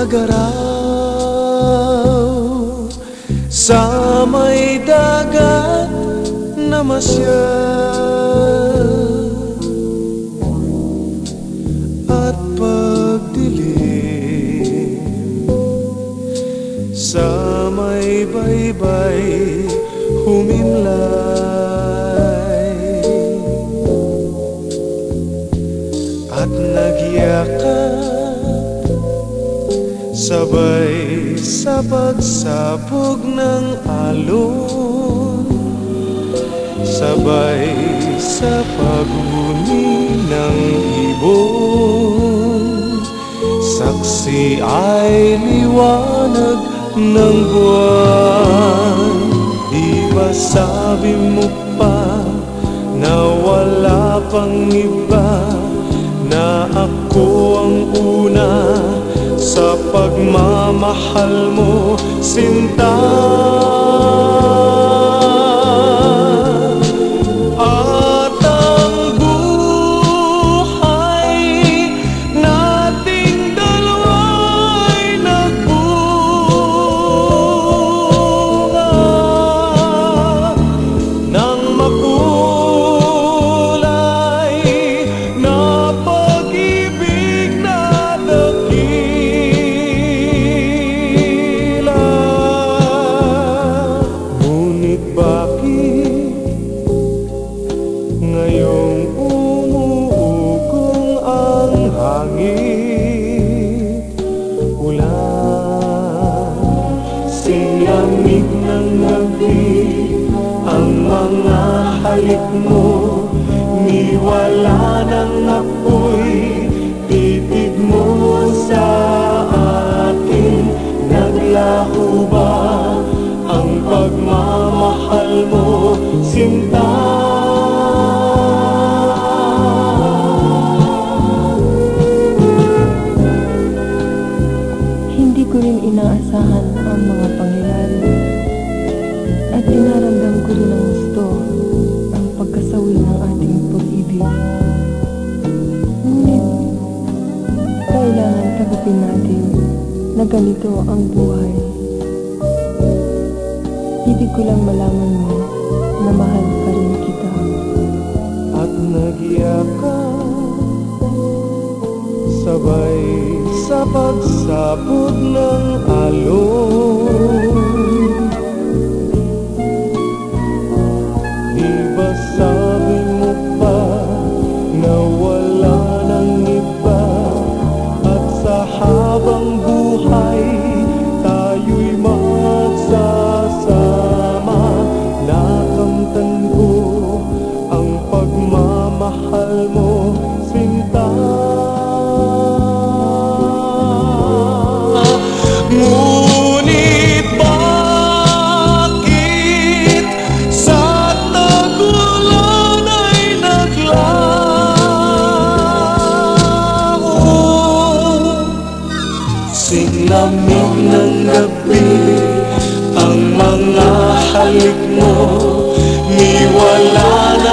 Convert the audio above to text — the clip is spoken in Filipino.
pag-araw Sa may dagat na masyal. At pagdilim Sa may baybay humimlay Sabay sa pagsabog ng alon. Sabay sa paghuni ng ibon. Saksi ay liwanag ng buwan. Di ba sabi mo pa na wala pang iba Na ako ang una sa pagmamahal mo, sinta ng gabi. Ang mga halik mo Niwala ng apoy. Titig mo sa akin Naglaho ba? Ang pagmamahal mo Sinta. Hindi ko rin inaasahan ang mga pangyayari tanggapin natin na ganito ang buhay. Ibig ko lang malaman mo na mahal pa rin kita. at nagyakap Sabay sa pagsabog ng alon Sinamig ng gabi ang mga halik mo Niwala ng